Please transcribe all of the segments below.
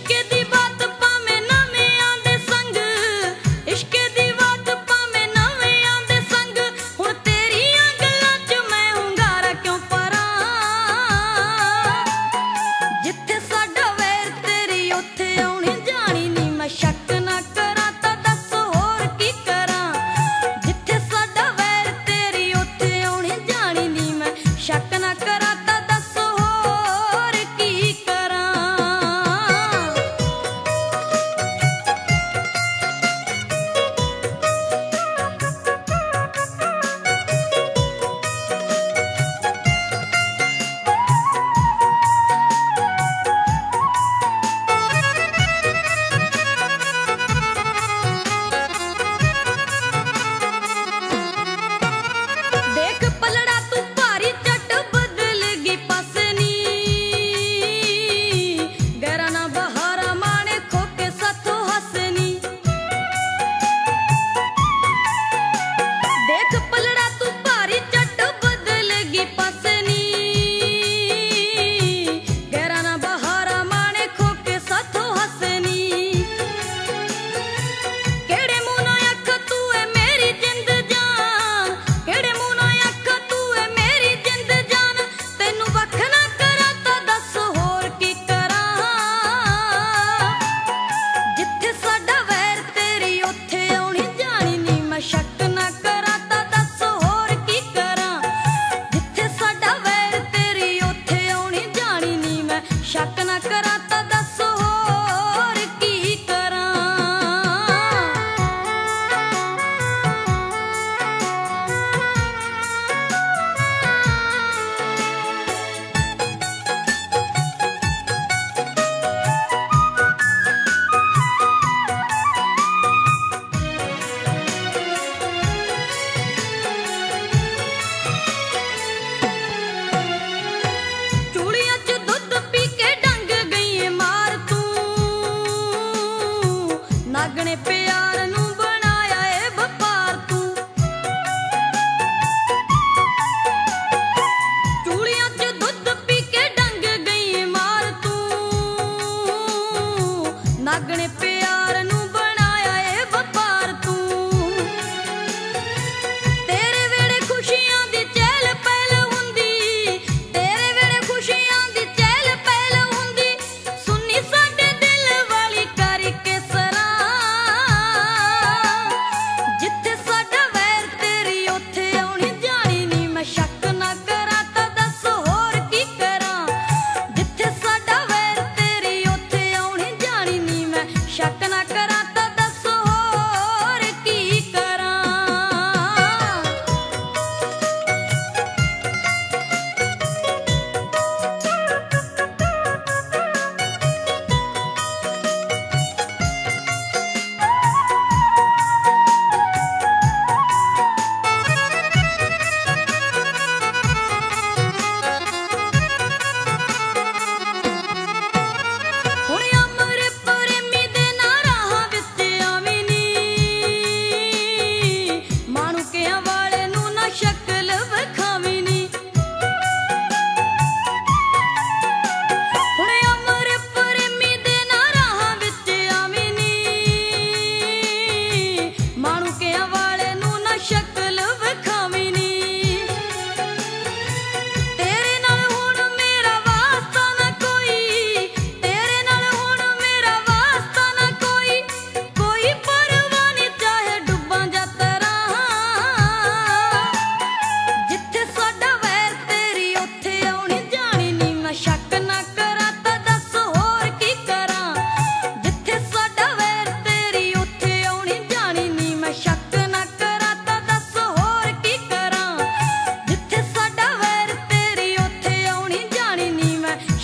que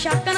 Shaka.